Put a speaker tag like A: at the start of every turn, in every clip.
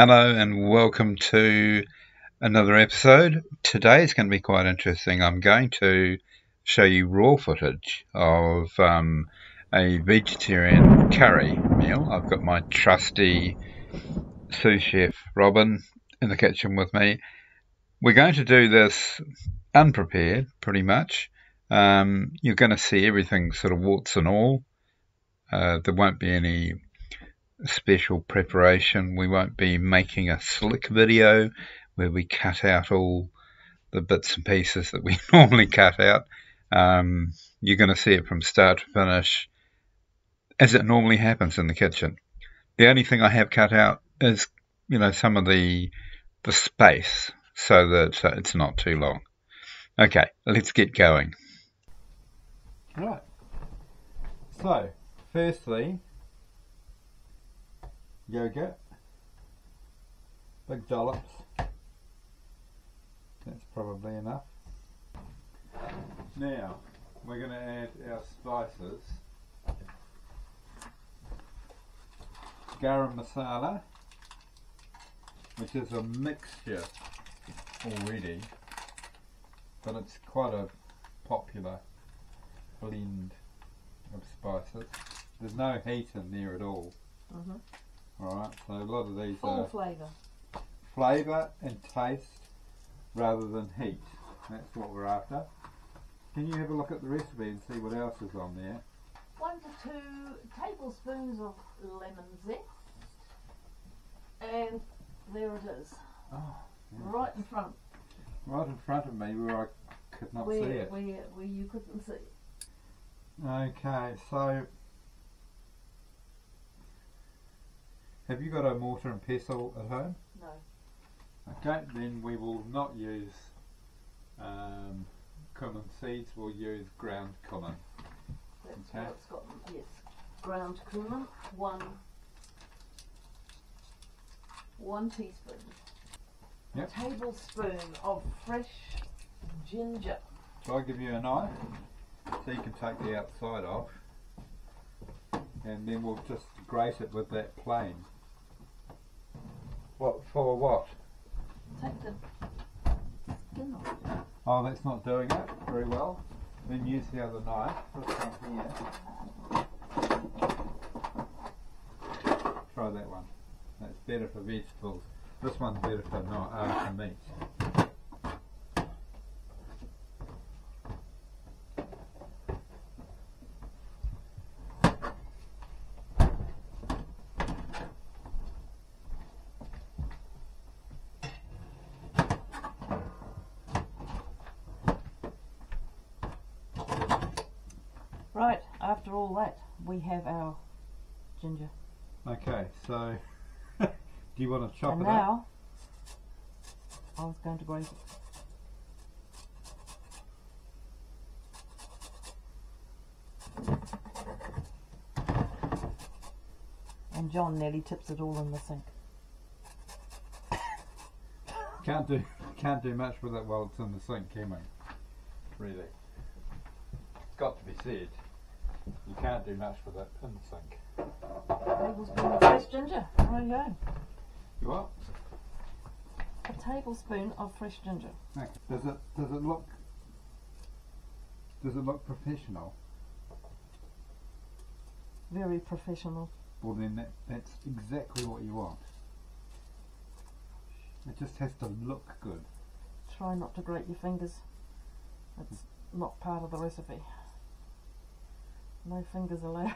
A: Hello and welcome to another episode. Today is going to be quite interesting. I'm going to show you raw footage of um, a vegetarian curry meal. I've got my trusty sous chef Robin in the kitchen with me. We're going to do this unprepared, pretty much. Um, you're going to see everything sort of warts and all. Uh, there won't be any special preparation. We won't be making a slick video where we cut out all the bits and pieces that we normally cut out. Um, you're going to see it from start to finish as it normally happens in the kitchen. The only thing I have cut out is, you know, some of the the space so that it's not too long. Okay, let's get going.
B: Right. So, firstly, yogurt, big dollops. That's probably enough. Now, we're going to add our spices. Garam masala, which is a mixture already, but it's quite a popular blend of spices. There's no heat in there at all.
C: Mhm.
B: Alright, so a lot of these
C: Full
B: are
C: flavour.
B: flavour and taste rather than heat. That's what we're after. Can you have a look at the recipe and see what else is on there?
C: One to two tablespoons of lemon zest. And there it is.
B: Oh, yeah.
C: Right in front.
B: Right in front of me where I could not see it.
C: where where you couldn't see.
B: Okay, so have you got a mortar and pestle at home?
C: No.
B: Okay, then we will not use um, cumin seeds, we'll use ground cumin.
C: That's
B: Okay.
C: what it's got. Yes. Ground cumin, one one teaspoon.
B: Yep.
C: A tablespoon of fresh ginger.
B: So I'll give you a knife so you can take the outside off and then we'll just grate it with that plane. What, for what?
C: Take the skin off.
B: Oh, that's not doing it very well. Then use the other knife, this one here. Try that one. That's better for vegetables. This one's better for, not, uh, for meat.
C: Right, after all that, we have our ginger.
B: Okay, so do you want to chop
C: and
B: it up?
C: now, I was going to grate it. And John nearly tips it all in the sink.
B: Can't do can't do much with it while it's in the sink, can we? Really. It's got to be said. You can't do much with that in the sink.
C: tablespoon of fresh ginger. There you go.
B: You what?
C: A tablespoon of fresh ginger.
B: Okay. Does it does it look does it look professional?
C: Very professional.
B: Well then that, that's exactly what you want. It just has to look good.
C: Try not to grate your fingers. It's not part of the recipe. No fingers allowed.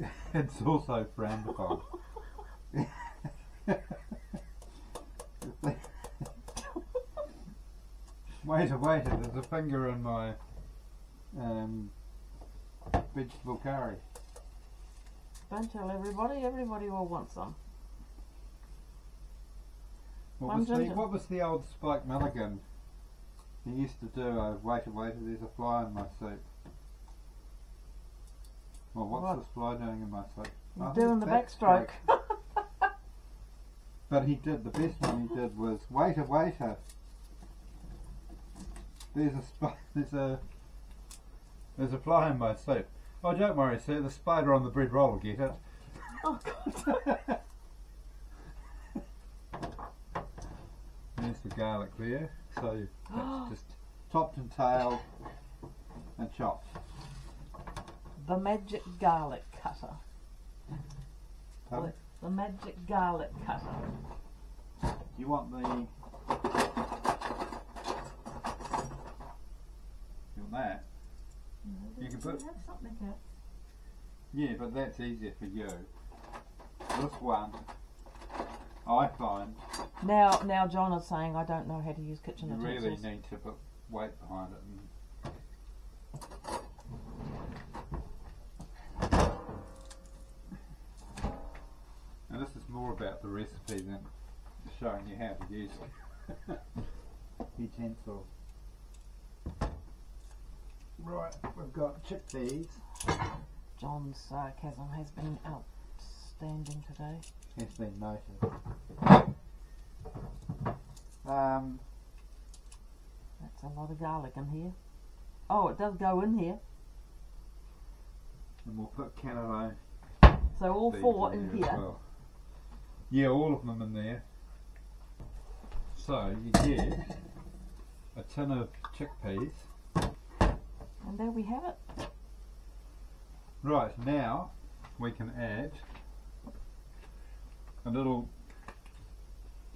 B: it's also frowned upon. wait a wait there's a finger in my um, vegetable curry.
C: Don't tell everybody. Everybody will want some.
B: What was, the, what was the old Spike Milligan? He used to do, a waiter, waiter. there's a fly in my soup. Well, what's
C: what?
B: this fly doing in my soup? Oh,
C: doing the
B: backstroke. But he did, the best one he did was, waiter, waiter. There's a there's a, there's a fly in my soup. Oh, don't worry, sir, the spider on the bread roll will get it.
C: Oh, God.
B: there's the garlic there. So that's just chopped and tailed and chopped.
C: The magic garlic cutter.
B: Pardon?
C: The magic garlic cutter.
B: You want the you want that? You can put-
C: have something else.
B: Yeah, but that's easier for you. This one, I find
C: Now, now John is saying I don't know how to use kitchen
B: you really need to put weight behind it. And And this is more about the recipe than showing you how to use. Utensils. Right, we've got chickpeas.
C: John's sarcasm has been today.
B: Has been noted. Um,
C: That's a lot of garlic in here. Oh, it does go in here.
B: and we'll put cantaloupe
C: So all four in
B: there as
C: here.
B: well. Yeah, all of them in there. So you get a tin of chickpeas.
C: And there we have it.
B: Right, now we can add a little.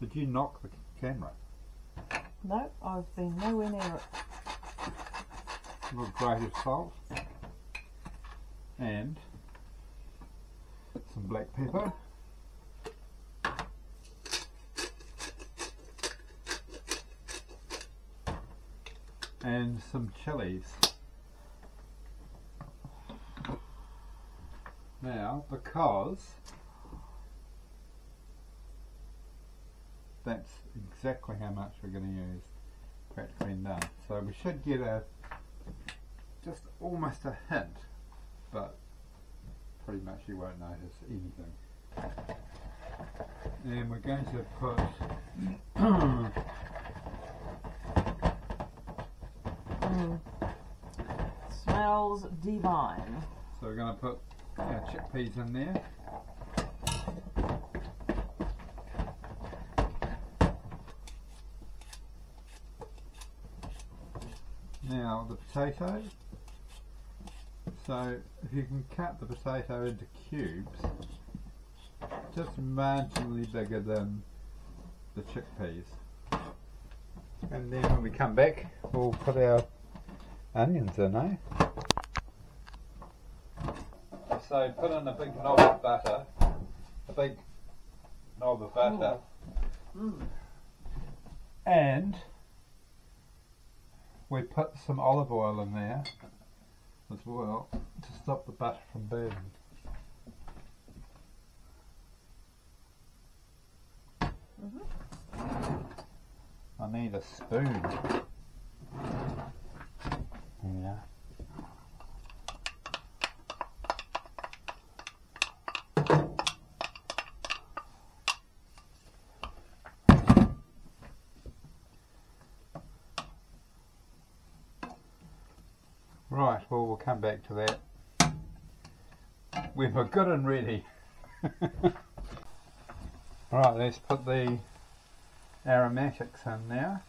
B: Did you knock the camera?
C: No, I've been nowhere near it.
B: A little grated salt and some black pepper. And some chilies. Now, because that's exactly how much we're going to use, practically none. So we should get a just almost a hint, but pretty much you won't notice anything. And we're going to put
C: Mm. Smells divine.
B: so we're going to put our chickpeas in there. Now the potato. So if you can cut the potato into cubes, just marginally bigger than the chickpeas. And then when we come back, we'll put our onions in, eh? So put in a big knob of butter, a big knob of butter,
C: Mm.
B: and we put some olive oil in there as well to stop the butter from burning. Mm-hmm. I need a spoon. Yeah. Right, well, we'll come back to that. We're good and ready. Alright, let's put the aromatics in now.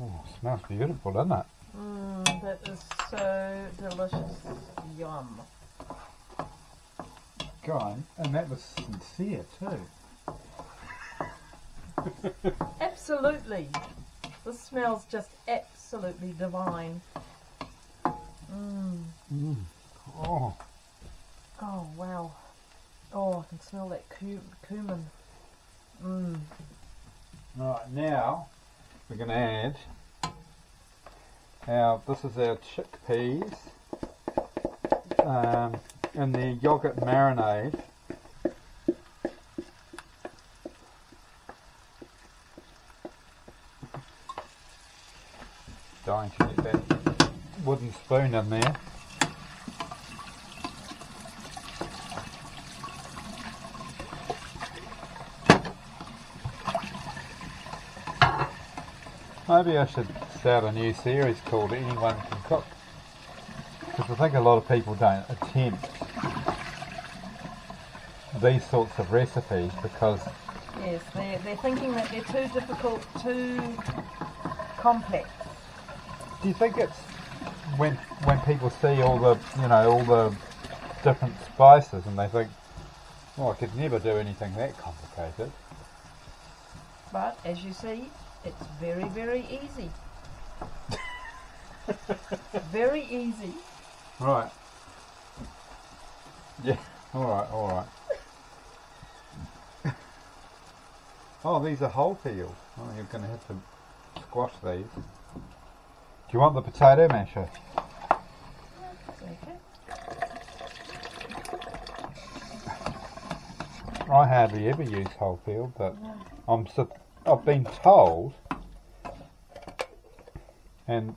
B: Oh, smells beautiful, doesn't it?
C: Mm, that is so delicious. Yum.
B: Go on, and that was sincere too.
C: Absolutely. This smells just absolutely divine. Mm.
B: Mm. Oh,
C: Oh wow. Oh, I can smell that cu- cumin. Mm.
B: right now we're going to add our. This is our chickpeas um, in the yogurt marinade. Dying to get that wooden spoon in there. Maybe I should start a new series called Anyone Can Cook. Because I think a lot of people don't attempt these sorts of recipes because
C: Yes, they're, they're thinking that they're too difficult, too complex.
B: Do you think it's when when people see all the you know all the different spices and they think, well, I could never do anything that complicated.
C: But as you see, it's very, very easy. very easy.
B: Right. Yeah. All right. All right. oh, these are whole peels. Oh, you're going to have to squash these. Do you want the potato masher? I hardly ever use whole peel, but I'm su- I've been told, and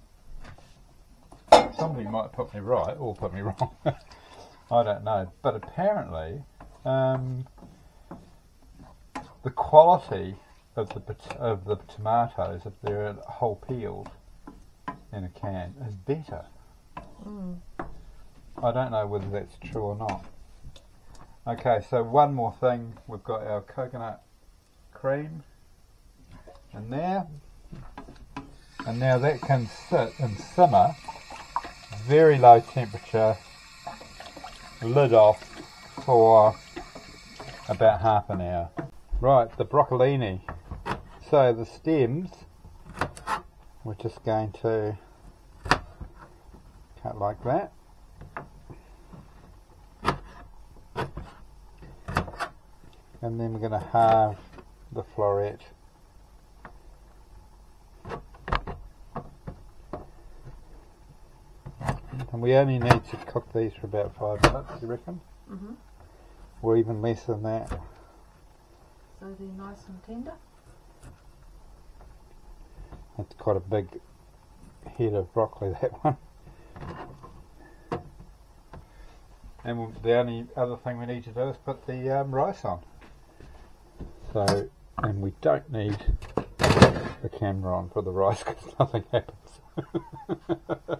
B: somebody might put me right or put me wrong. I don't know, but apparently, um, the quality of the of the tomatoes, if they're whole peeled in a can, is better.
C: Mm.
B: I don't know whether that's true or not. Okay, so one more thing. We've got our coconut cream in there. And now that can sit and simmer, very low temperature, lid off for about half an hour. Right, the broccolini. So the stems, we're just going to cut like that. and then we're going to have the floret. And we only need to cook these for about five minutes, you reckon?
C: hmm
B: Or even less than that.
C: So they're nice and tender.
B: That's quite a big head of broccoli, that one. And we'll- the only other thing we need to do is put the um, rice on. So, and we don't need the camera on for the rice because nothing happens.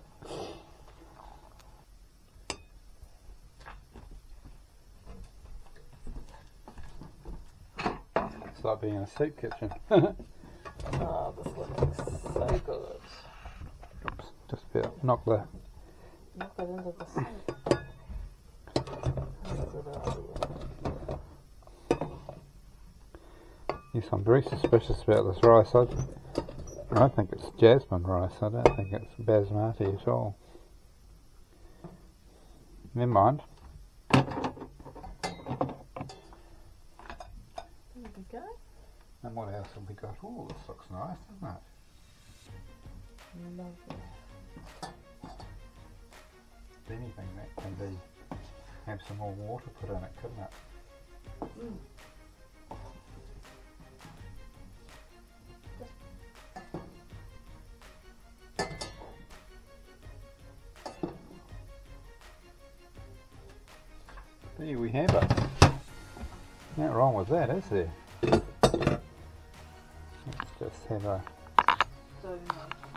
B: it's like being in a soup kitchen.
C: Oh, this looks so good.
B: Oops, just about knock the
C: Knock it into the soup. That's a good idea.
B: Yes, I'm very suspicious about this rice. I, I think it's jasmine rice. I don't think it's basmati at all. Never mind.
C: There we go.
B: And what else have we got? Oh, this looks nice, doesn't it?
C: Lovely.
B: Anything that can be have some more water put in it, couldn't it?
C: Mm.
B: There we have it. Nothing wrong with that, is there? Let's just have a
C: So nice.